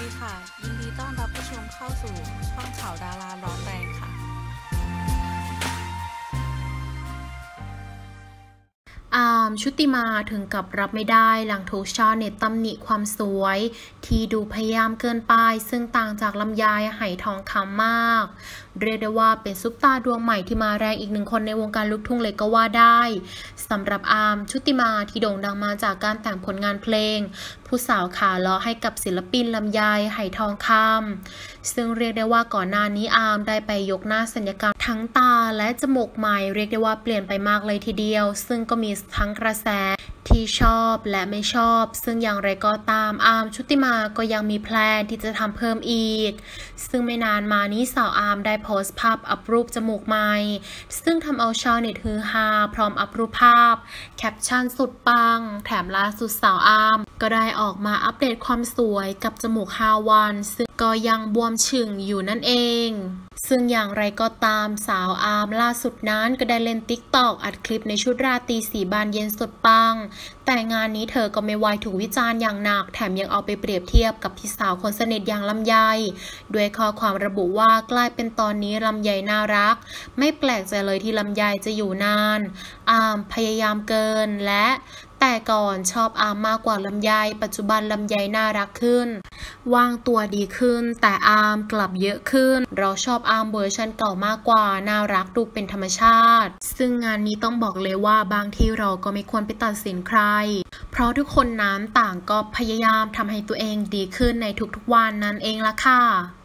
ดีค่ะ ยินดีต้อนรับผู้ชมเข้าสู่ช่องข่าวดาราร้อนแรงค่ะ อาร์มชุติมาถึงกับรับไม่ได้หลังถูกชาวเน็ตตำหนิความสวย ที่ดูพยายามเกินไป ซึ่งต่างจากลำไยไหทองคำมาก เรียกได้ว่าเป็นซุปตาดวงใหม่ที่มาแรงอีกหนึ่งคนในวงการลูกทุ่งเลยก็ว่าได้สำหรับอาร์มชุติมาที่โด่งดังมาจากการแต่งผลงานเพลง ผู้สาวขาเลาะให้กับศิลปินลำไยไหทองคำซึ่งเรียกได้ว่าก่อนหน้านี้อาร์มได้ไปยกหน้าศัลยกรรมทั้งตาและจมูกใหม่เรียกได้ว่าเปลี่ยนไปมากเลยทีเดียว ซึ่งก็มีทั้งกระแสที่ชอบและไม่ชอบ ซึ่งอย่างไรก็ตามอาร์มชุติมาก็ยังมี plan ที่จะทำเพิ่มอีก ซึ่งไม่นานมานี้สาวอาร์มได้โพสต์ภาพอัปรูปจมูกใหม่ ซึ่งทำเอาชาวเน็ตฮือฮาพร้อมอัปรูปภาพ แคปชั่นสุดปัง แถมล่าสุดสาวอาร์ม ก็ได้ออกมาอัปเดตความสวยกับจมูก5วัน ซึ่งก็ยังบวมฉึ่งอยู่นั่นเอง ซึ่งอย่างไรก็ตามสาวอาร์มล่าสุดนั้นก็ได้เล่น TikTok อัดคลิปในชุดราตรีสีบานเย็นสดปัง แต่งานนี้เธอก็ไม่วายถูกวิจารณ์อย่างหนัก แถมยังเอาไปเปรียบเทียบกับพี่สาวคนสนิทอย่างลำไยด้วยข้อความระบุว่ากลายเป็นตอนนี้ลำไยน่ารัก ไม่แปลกใจเลยที่ลำไยจะอยู่นาน อาร์มพยายามเกินและ แต่ก่อนชอบอาร์มมากกว่าลำไย ปัจจุบันลำไยน่ารักขึ้น วางตัวดีขึ้น แต่อาร์มกลับเยอะขึ้น เราชอบอาร์มเวอร์ชันเก่ามากกว่า น่ารักดูเป็นธรรมชาติ ซึ่งงานนี้ต้องบอกเลยว่าบางทีเราก็ไม่ควรไปตัดสินใคร เพราะทุกคนนั้นต่างก็พยายามทำให้ตัวเองดีขึ้นในทุกๆวันนั่นเองละค่ะ